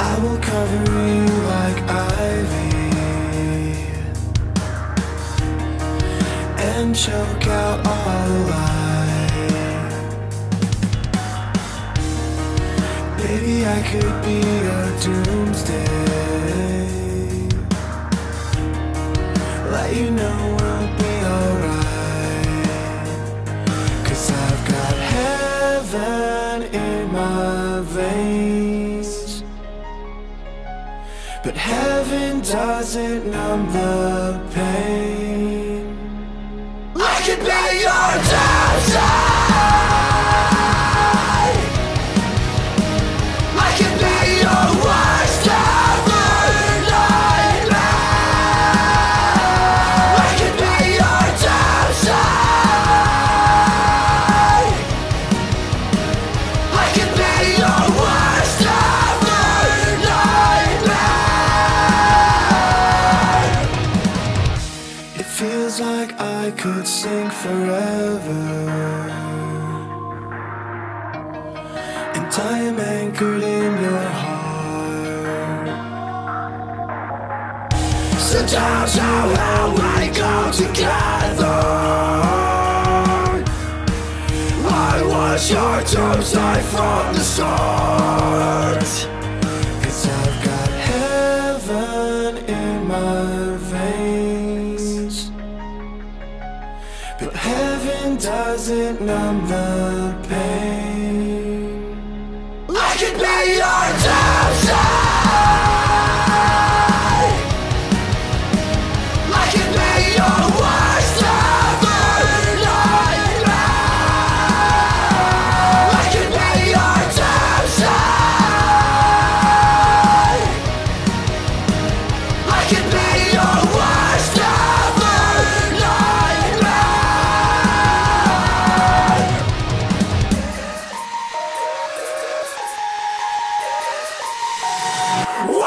I will cover you like ivy and choke out all the light. Baby, I could be your doomsday. Let you know we'll be alright. Cause I've got heaven in my veins. But heaven doesn't numb the pain. I could be your downside. Like I could sing forever. And I am anchored in your heart. So that's how we go together. I was your doomsday from the start. Cause I've got heaven in my But heaven doesn't numb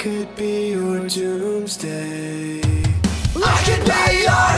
could be your doomsday. I could be your.